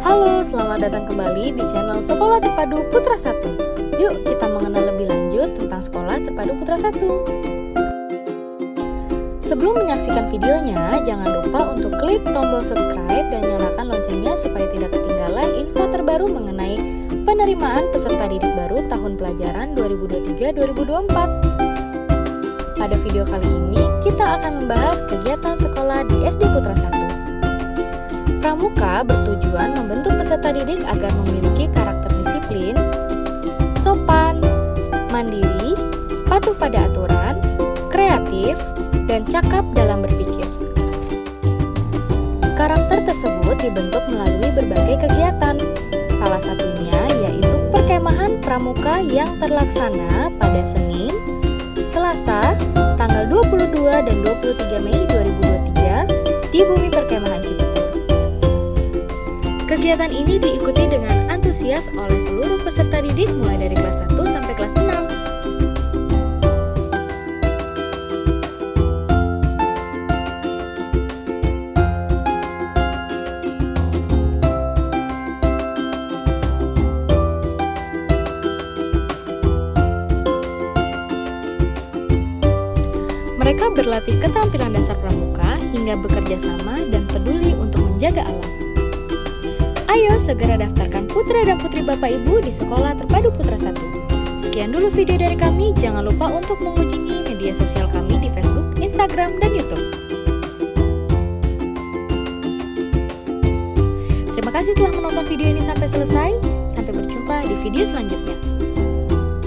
Halo, selamat datang kembali di channel Sekolah Terpadu Putra 1. Yuk kita mengenal lebih lanjut tentang Sekolah Terpadu Putra 1. Sebelum menyaksikan videonya, jangan lupa untuk klik tombol subscribe dan nyalakan loncengnya supaya tidak ketinggalan info terbaru mengenai penerimaan peserta didik baru tahun pelajaran 2023-2024. Pada video kali ini, kita akan membahas kegiatan sekolah di SD Putra 1. Pramuka bertujuan membentuk peserta didik agar memiliki karakter disiplin, sopan, mandiri, patuh pada aturan, kreatif, dan cakap dalam berpikir. Karakter tersebut dibentuk melalui berbagai kegiatan, salah satunya yaitu perkemahan pramuka yang terlaksana pada Senin, Selasa, tanggal 22 dan 23 Mei Kegiatan ini diikuti dengan antusias oleh seluruh peserta didik mulai dari kelas 1 sampai kelas 6. Mereka berlatih keterampilan dasar pramuka hingga bekerja sama dan peduli untuk menjaga alam. Segera daftarkan putra dan putri Bapak Ibu di Sekolah Terpadu Putra 1. Sekian dulu video dari kami, jangan lupa untuk mengunjungi media sosial kami di Facebook, Instagram, dan Youtube. Terima kasih telah menonton video ini sampai selesai. Sampai berjumpa di video selanjutnya.